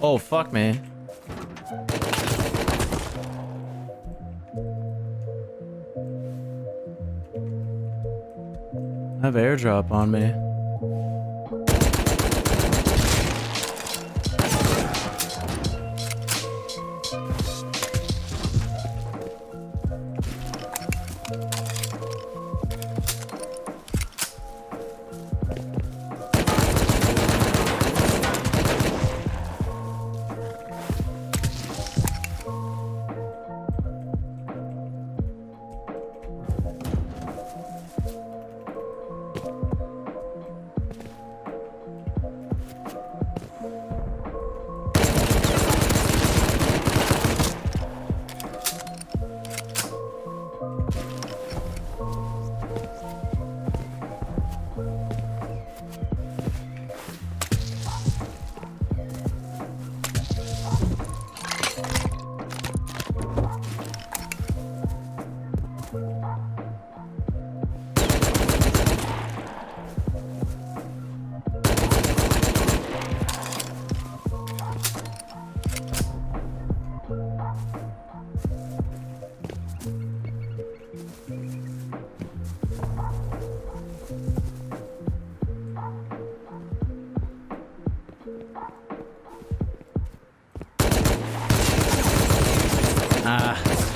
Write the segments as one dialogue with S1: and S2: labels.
S1: Oh, fuck me. I have airdrop on me.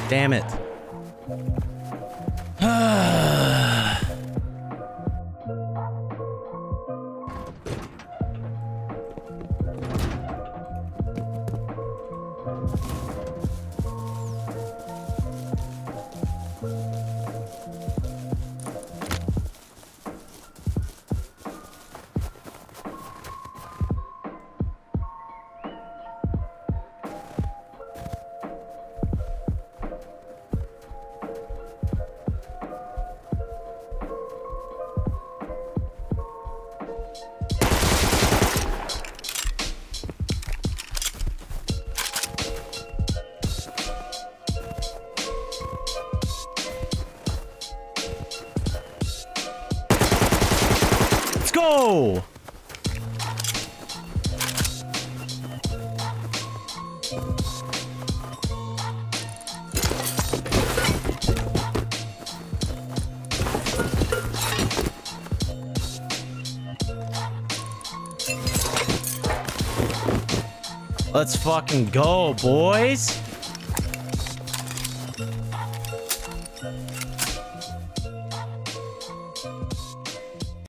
S1: Damn it. go! Let's fucking go, boys!